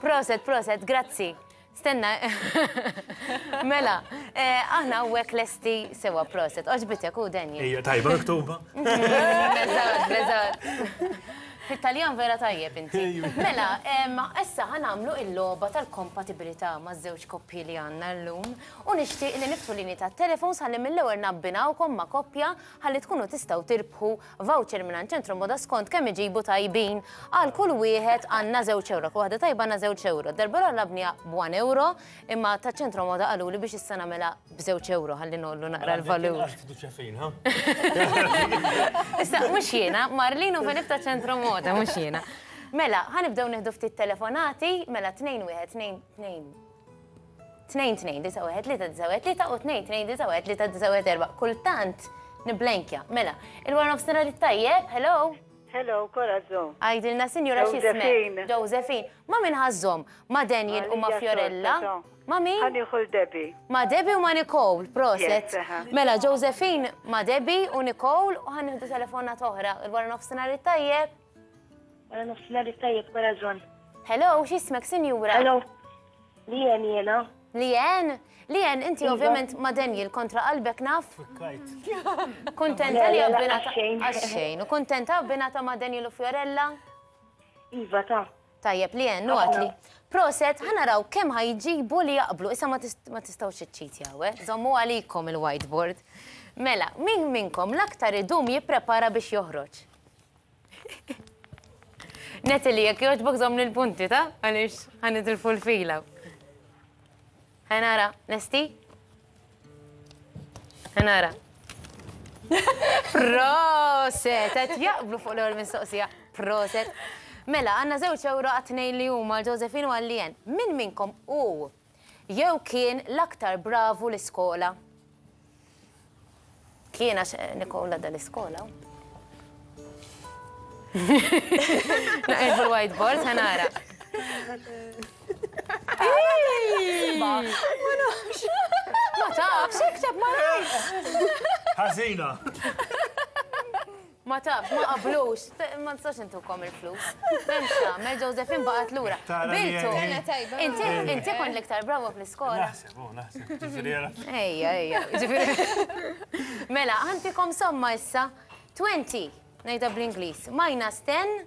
Proset, proset, grazzi. Stenna, mela, eh, aħna għek lesti sewa proset. Oġbitek u denji. Ija tajba miktuba. Bezat, bezat. Fit-Taljan vera tajjeb inti. Mela, issa ħanamlu il-loba tal-kompatibilità ma' żewġ koppji li għanna l-lum u nixtieq li niftu lini ta' telefon ħalli mill-ewwel nabbinawkom ma' koppja ħalli tkunu tistgħu tirbħu voucher mingħand Ċentru Moda skont kemm iġibu tajbin. Għal kull wieħed għandna żewġ ewro, kull waħda tajba għandna żewġ ewro. Darba l-oħra labniha b'one ewro, imma taċ-Ċentru Moda qaluli biex issa nagħmilha b'żewġ ewro ħalli ngħollu naqra l-valur. Issa mhux jiena, Marlin u Filip ta' Ċentru Moda, mhux jiena. Mela, ħanibdew nieħdu ftit telefonati, mela 2 1 2 2. 2-2-9-1-3-9-1-3 u 2-2-9-1-3-9-1-4. Kultant niblenkja. Mela, il-wara nofsinhar it-tajjeb, hello? Hello, koraġġo. Għidilna sinjura x'ismek? Josephine. Josephine. Ma' min ħażhom? Ma' Daniel u ma' Fiorella? Ma' min? Ħa nieħu l-Debbie. Ma' Debbie u ma' Nicole, proset. Mela, Josephine ma' Debbie u Nicole u ħa nieħdu telefonata oħra. Il-wara nofsinhar it-tajjeb? Wara nofsinhar it-tajjeb b'raġun. Hello, x'ismek sinjura? Hello, Lian jiena. Lian? Lian, inti Iva. ovvjament ma' Daniel kontra qalbek naf? Fikkajt. Kuntenta li għabbina għaxxejn. U kuntenta għabbina ta' ma' Daniel u Fiorella? Iva ta' Tajjeb, li għen, nuqat li. Proset, ħanaraw kem ħajġibu li jaqblu, issa ma tistawx iċċit jawe, eh? zommu għalikom il-whiteboard. Mela, min minkom l-aktar idum jiprepara biex joħroġ? Natalie, jekk jogħġbok żomm l-punti ta' għaliex ħanid il-full fila. Ħanara, lesti? Ħanara. Proset, qed jaqblu fuq l-ewwel mistoqsija. Proset. Mela, għandna żewġ ewro għat-tnejn li huma l-Ġosefin u għal-Lien. Min minnkom hu Jew kien l-aktar bravu l-iskola? Kien għax Nikola da l-iskola. Naqilbu l-whiteboard, ħanara. Ma tafx, ikteb ma Ħazina. Ma taf, ma qablux. Ma nistax intukom il-flus. M'hemmx tagħmel, Josephine baqgħet lura. Biltu. Kellha tajba. Inti inti kont l-iktar brawa fl-iskola. Naħseb, oh, naħseb. Ġifieri era. Ejja, ejja. Ġifieri. Mela, ħantikom somma issa. 20, ngħidha bl-Ingliż, minus 10,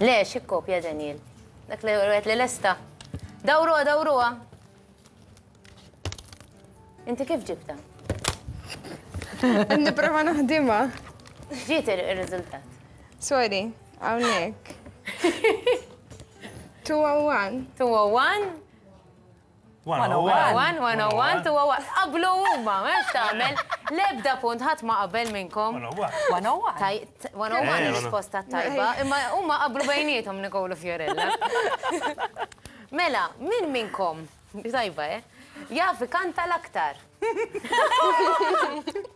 Le, xi kopja Daniel. Dak li għet li lesta. Dawruha, dawruha. Inti kif ġibta? Niprofa naħdima. Ġiet ir-riżultat. Sorry, hawnhekk. 201. 201. 101, 101, tu għawa, qablu huma, ma nafx tagħmel, l-ebda punt ħadd ma qabel minnkom. 101. 101 risposta tajba, imma huma qablu bejnietom Nikolu Fiorella. Mela, min minnkom, tajba, eh? Jaf kanta l-aktar.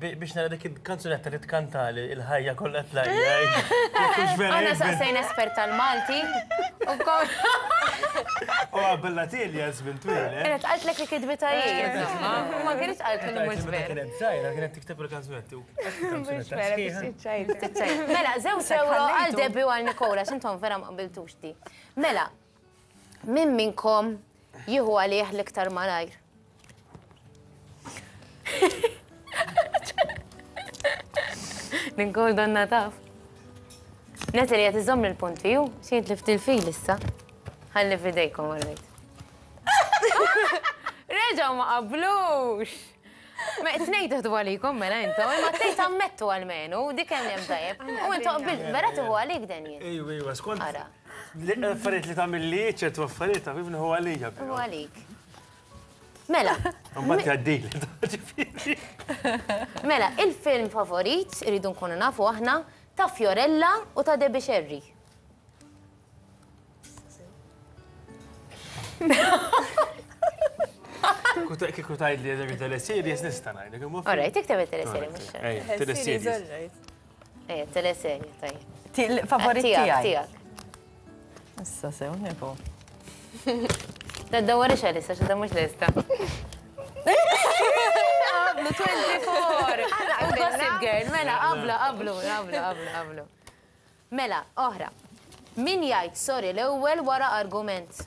Biex nara dik il-kanzunetta li tkantali il-ħajja kollha tlajjaj. Għana saqsejn espert tal-Malti. U kol. U għabella tilja żmien twil. Eh? Kienet qaltlek li kitbita jien. Ma kienet għalt li mhux vera. Kienet żgħira kienet tikteb il-kanzunetta. Mhux vera biex tiċċajt. Mela, żewġ euro għal Debbie u għal Nikola, x'intom vera ma qbiltux di. Mela, Min minnkom jieħu għalih l-iktar malajr? Ninkol donna taf. Neta li għet iżom l-punti ju, xint li ftil fil issa. Għalli fidejkom għarrejt. Reġaw ma qablux! Ma t-nej tuħdu għalikom mela inta, ma t-nej tammettu għal-menu, dik hemm jem tajjeb. U intu qbil, vera tuħu għalik dan jien. Ejwa, ejwa, skont. Ara, Affarijiet li tagħmilli ċertu affarijiet ta' bibni huwa għalija. Huwa għalik. Mela. Mbagħad jgħaddik li ġifieri. Mela, il-film favorit irridu nkunu nafu aħna ta' Fiorella u ta' Debbie Sherry. Kiku tajd li għedem il-telesiri, jess nista najd. Alright, iktem il-telesiri, mux. Telesiri. Ejja, teleserja, tajjeb. Favorit tiegħek. Tiegħek. Issa sew nifu. Tadda wara xali, sa xadda mux lesta. Qablu 24. Gossip girl, mela, qablu, qablu, qablu, qablu, qablu. Mela, oħra. Min jgħid sorry l-ewwel wara argument?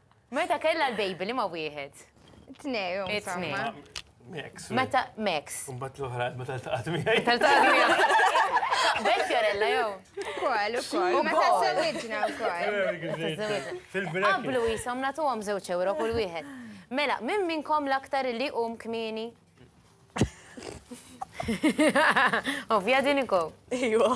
Meta kellha l-baby li ma wieħed? Tnej, insomma. Max. Meta Max. Mbagħad l-oħra meta ltaqgħet miegħi. Ltaqgħet miegħi. Bet Fiorella jew. Ukoll, ukoll. Meta żewġna wkoll. Fil-break. Qablu jisom nagħtuhom żewġ ewro kull wieħed. Mela, minn minnkom l-aktar li qum kmieni? Ovvja din ikow. Ejwa.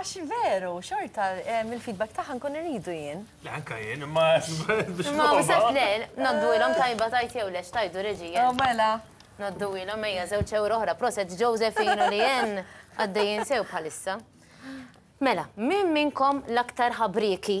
Għax veru, xorta, mill-feedback taħħa nkun irridu jien. Le, anka jien, imma biex. Ma usax le, naddu ilhom tajba tajt jew lex tajdu reġija. Oh, mela. Naddu ilhom ejja żewġ ewro oħra, proset Josephine u li jen għaddejjin sew bħalissa. Mela, min minnkom l-aktar ħabrieki?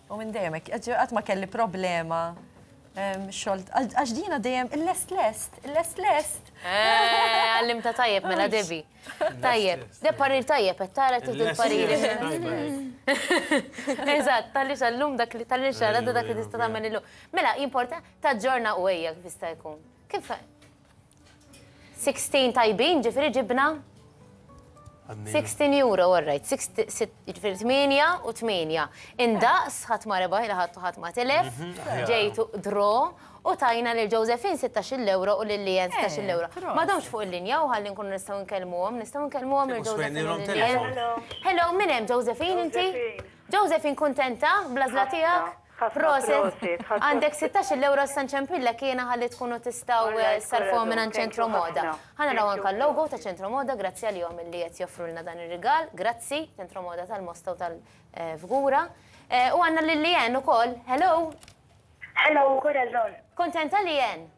U minn dejjem hekk, ġifieri qatt ma kelli problema xogħol għax dina dejjem il-lest lest, il-lest lest. Għallimta tajjeb mela Debbie. Tajjeb, de parir tajjeb qed tara tieħdu l-parir. Eżatt, tal-li xallum dak li tal-li xallum dak li tista' tagħmel illum. Mela, jimporta taġġorna u ejja kif jista' jkun. Kif 16 tajbin, ġifiri ġibna? 16 euro, all right. Ġifiri 8 u 8. Indaqs, ħat ma rebaħ il ħat u ħat ma telef, mhm, ġejtu dro, u tajna li Josephine 16 euro u lil Lien 16 eh, euro. Ma domx fuq il-linja u ħalli nkunu nistgħu nkellmuhom, nistgħu nkellmuhom il Josephine. Hello, min hemm Josephine inti? Josephine kuntenta blażla tiegħek? Proset! Għandek sittax-il ewro issa nċempillek jiena ħalli tkunu tistgħu ssarrfuhom mingħand Ċentro Moda. Ħa naraw anke l-logo ta' Ċentro Moda, grazzi għalihom illi qed joffrulna dan ir-rigal, grazzi, Ċentro Moda tal-Mosta u tal-Fgura. U għandna lil Leanne ukoll, hello! Hello, Corazon! Kontenta Leanne?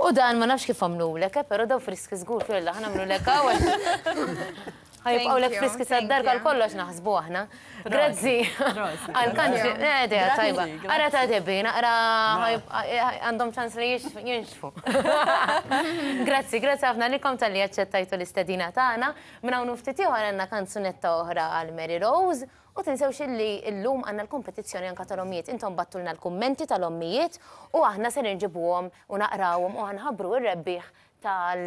U dan ma nafx kif għamlulek, eh, pero daw friski zgur kjolla ħan għamlulek għaw. Ħajibqaw lek friski saddar għal kollox naħsbu aħna. Grazzi. Għal kanġi, eh, deja tajba. Għara ta' debbi, naqra għandhom ċans li jinxfu. Grazzi, grazzi għafna li kom tal-li għacċettajtu l-istedina taħna. Minna unu ftiti għanna kanzunetta oħra għal Mary Rose. U tinsewx illi illum għandna l-kompetizzjoni anka tal-ommijiet. Intom battulna l-kummenti tal-ommijiet u aħna ser inġibuhom u naqrawhom u ħa nħabbru r-rebbieħ tal,